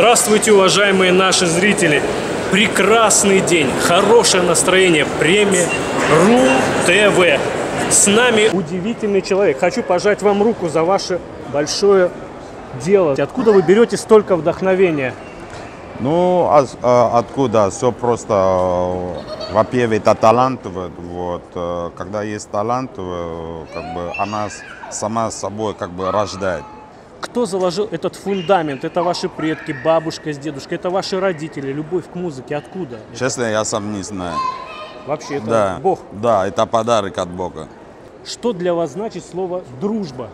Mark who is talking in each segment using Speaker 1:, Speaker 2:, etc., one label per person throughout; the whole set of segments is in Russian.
Speaker 1: Здравствуйте, уважаемые наши зрители! Прекрасный день, хорошее настроение, премия РУ-ТВ. С нами удивительный человек. Хочу пожать вам руку за ваше большое дело. Откуда вы берете столько вдохновения?
Speaker 2: Ну, а, а, откуда? Все просто, э, во-первых, это талант. Вот, э, когда есть талант, э, как бы она сама собой как бы рождает.
Speaker 1: Кто заложил этот фундамент? Это ваши предки, бабушка с дедушкой, это ваши родители, любовь к музыке. Откуда?
Speaker 2: Честно, я сам не знаю.
Speaker 1: Вообще, это
Speaker 2: Да,
Speaker 1: Бог.
Speaker 2: да, это подарок от Бога.
Speaker 1: Что для вас значит слово дружба?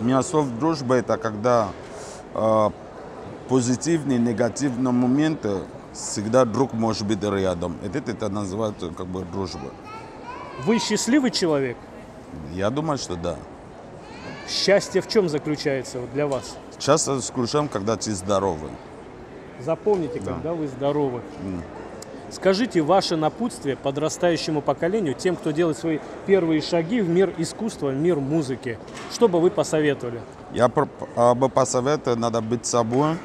Speaker 2: У меня слово дружба это когда э, позитивные, негативные моменты всегда друг может быть рядом. Это, это называется как бы дружба.
Speaker 1: Вы счастливый человек?
Speaker 2: Я думаю, что да.
Speaker 1: Счастье в чем заключается вот для вас?
Speaker 2: Часто исключаем, когда ты здоровый.
Speaker 1: Запомните,
Speaker 2: Да.
Speaker 1: когда вы здоровы. Скажите ваше напутствие подрастающему поколению, тем, кто делает свои первые шаги в мир искусства, в мир музыки. Что бы вы посоветовали?
Speaker 2: Я а, бы посоветовал, надо быть собой,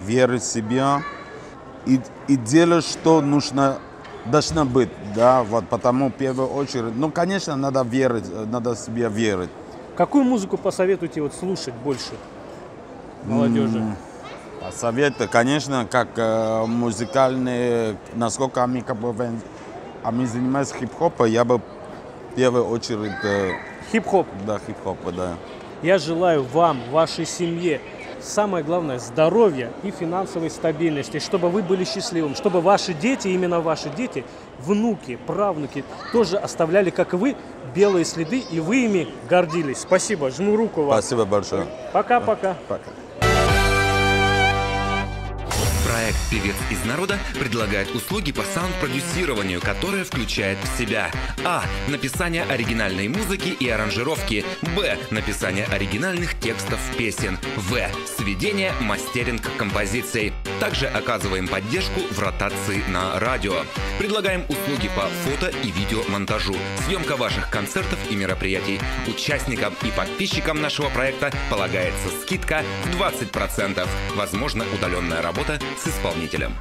Speaker 2: верить в себя и, и делать, что нужно, должно быть, да, вот, потому в первую очередь, ну, конечно, надо верить, э, надо в себе верить.
Speaker 1: Какую музыку посоветуете вот слушать больше молодежи?
Speaker 2: А Советы, конечно, как э, музыкальные, насколько мы, как бы, а мы занимаемся хип-хопом, я бы в первую очередь, э,
Speaker 1: Хип-хоп.
Speaker 2: да, хип-хопа, да.
Speaker 1: Я желаю вам, вашей семье, самое главное, здоровья и финансовой стабильности, чтобы вы были счастливым, чтобы ваши дети, именно ваши дети, внуки, правнуки тоже оставляли, как и вы, белые следы, и вы ими гордились. Спасибо, жму руку вам.
Speaker 2: Спасибо большое.
Speaker 1: Пока-пока.
Speaker 2: Пока.
Speaker 3: Проект «Певец из народа» предлагает услуги по саунд-продюсированию, которые включает в себя А. Написание оригинальной музыки и аранжировки Б. Написание оригинальных текстов песен В. Сведение, мастеринг композиций. Также оказываем поддержку в ротации на радио. Предлагаем услуги по фото и видеомонтажу, съемка ваших концертов и мероприятий. Участникам и подписчикам нашего проекта полагается скидка в 20%. Возможно, удаленная работа с исполнителем.